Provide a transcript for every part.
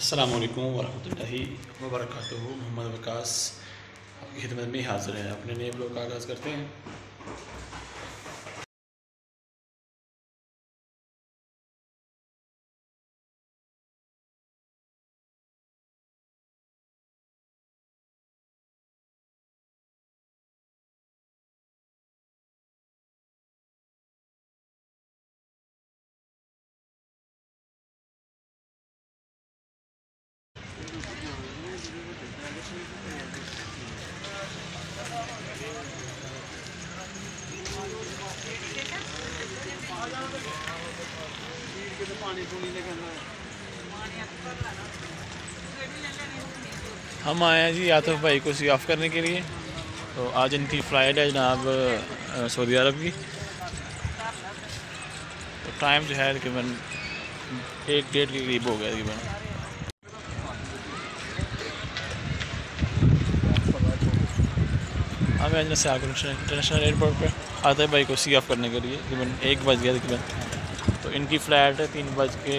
वालेकुम वरहमतुल्लाहि वबरकातुहू मोहम्मद वकास आपकी खिदमत में हाज़िर हैं। अपने नए ब्लॉग का आगाज़ करते हैं। हम आए हैं जी आतिफ भाई को सी ऑफ़ करने के लिए। तो आज इनकी फ़्लाइट है जनाब सऊदी अरब की। तो टाइम जो है तकरीबन एक डेढ़ के करीब हो गया तकरीबन। हम आज सियालकोट इंटरनेशनल एयरपोर्ट पर आतिफ भाई को सी ऑफ़ करने के लिए। तकरीबन एक बज गया तकरीबन। तो इनकी फ़्लाइट है तीन बज के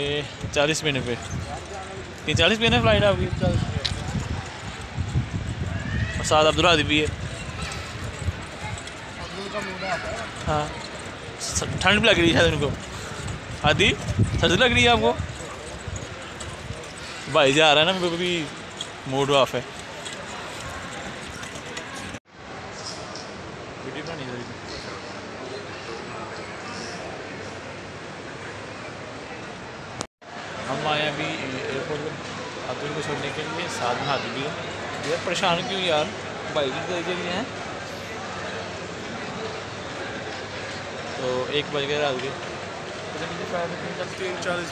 चालीस मिनट पे। तीन चालीस है फ़्लाइट है आपकी और साथ अब्दुल्ला भी है। हाँ। ठंड भी लग रही है उनको आदि ठंड लग रही है आपको? भाई जा रहा है ना, मेरे को भी मूड ऑफ़ है वीडियो बनानी है हम आए अभी एयरपोर्ट पर अब्दुल को छोड़ने के लिए साथ में हाथी भी है। यार परेशान क्यों यार? भाई भी दे दिए हैं? तो एक बज गए रात के। तीन चालीस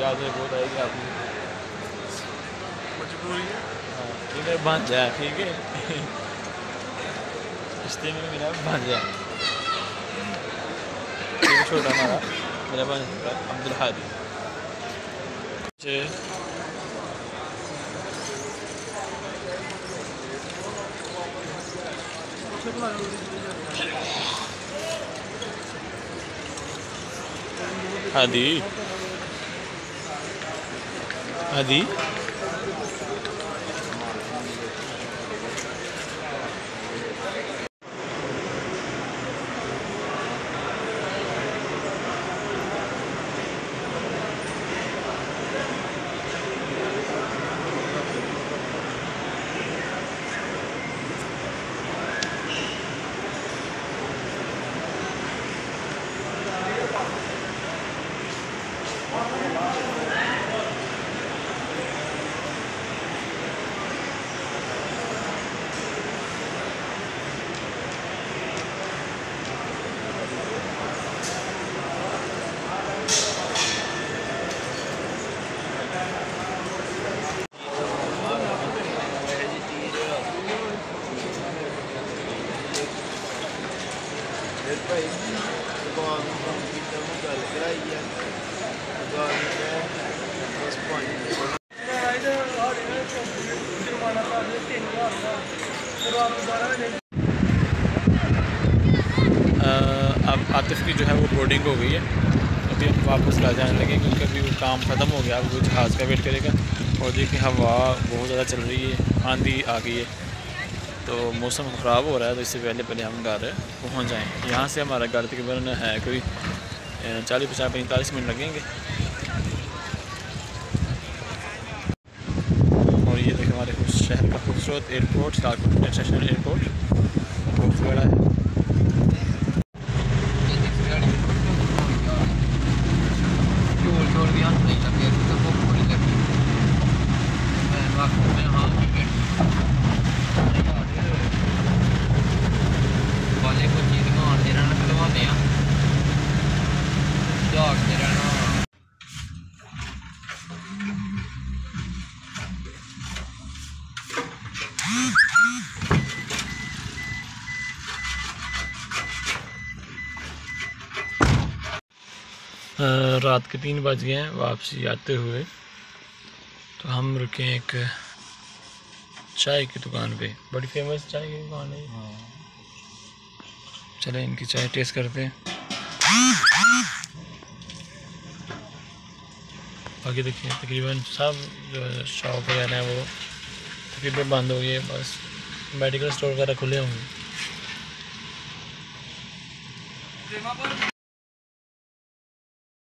याद है बहुत आएगी आपको। मजबूरी है। हाँ ठीक है बन जाए ठीक है? रिश्ते में मेरा बन जाए ये भी छोटा हमारा मेरा बन अब्दुल हादी जी हादी अब आतिफ की जो है वो बोर्डिंग हो गई है। अभी हम वापस ला जाने लगे क्योंकि अभी वो काम ख़त्म हो गया अब वो जहाज़ का वेट करेगा। और देखिए हवा बहुत ज़्यादा चल रही है, आंधी आ गई है। तो मौसम ख़राब हो रहा है तो इससे पहले पहले हम घर पहुँच जाएँ। यहाँ से हमारा घर तकरीबन है कोई चालीस, पचास, पैंतालीस मिनट लगेंगे। और ये देखें हमारे शहर का खूबसूरत एयरपोर्ट लालपुर इंटरनेशनल एयरपोर्ट बहुत बड़ा है। छोड़ दिया रात के तीन बज गए हैं वापसी आते हुए। तो हम रुके हैं एक चाय की दुकान पे। बड़ी फ़ेमस चाय की दुकान है हाँ। चले इनकी चाय टेस्ट करते हैं। बाकी देखिए तकरीबन सब जो शॉप वगैरह हैं वो तकरीबन बंद हो गए बस मेडिकल स्टोर वगैरह खुले होंगे।